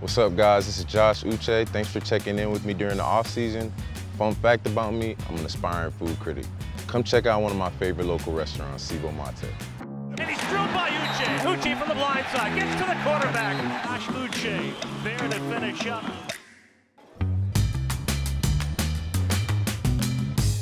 What's up, guys? This is Josh Uche. Thanks for checking in with me during the off-season. Fun fact about me, I'm an aspiring food critic. Come check out one of my favorite local restaurants, Cibo Matto. And he's drilled by Uche. Uche from the blind side. Gets to the quarterback. Josh Uche there to finish up.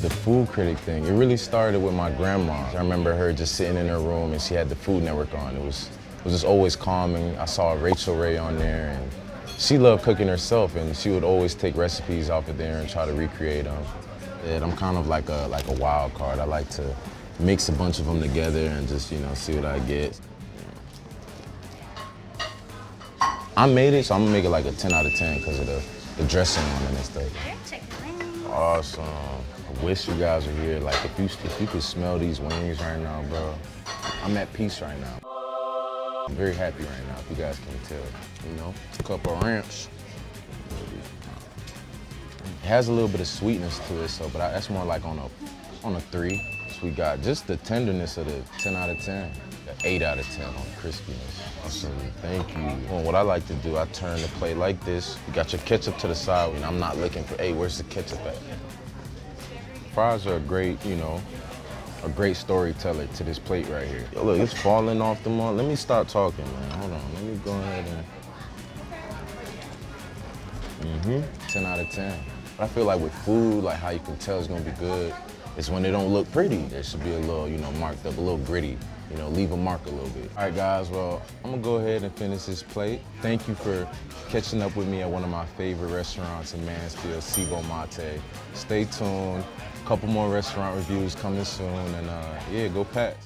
The food critic thing, it really started with my grandma. I remember her just sitting in her room and she had the Food Network on. It was, it was just always calming. I saw Rachael Ray on there and she loved cooking herself and she would always take recipes off of there and try to recreate them. And I'm kind of like a, like a wild card. I like to mix a bunch of them together and just, you know, see what I get. I made it, so I'm gonna make it like a 10 out of 10 because of the, the dressing on it and stuff. Awesome. I wish you guys were here. Like, if you, if you could smell these wings right now, bro, I'm at peace right now. I'm very happy right now, if you guys can tell. You know, a cup of ranch. It has a little bit of sweetness to it, so, but I, that's more like on a, on a three. So we got just the tenderness of the 10 out of 10. The 8 out of 10 on crispiness. Awesome, thank you. Well, what I like to do, I turn the plate like this. You got your ketchup to the side, and I'm not looking for, hey, where's the ketchup at? Fries are a great, you know, a great storyteller to this plate right here. Yo, look, it's falling off the mark. Let me stop talking, man. Hold on, let me go ahead and. Mm-hmm. 10 out of 10. I feel like with food, like how you can tell it's gonna be good, is when it don't look pretty. There should be a little, you know, marked up, a little gritty. You know, leave a mark a little bit. All right, guys, well, I'm gonna go ahead and finish this plate. Thank you for catching up with me at one of my favorite restaurants in Mansfield, Cibo Matto. Stay tuned. A couple more restaurant reviews coming soon, and uh, yeah, go Pats.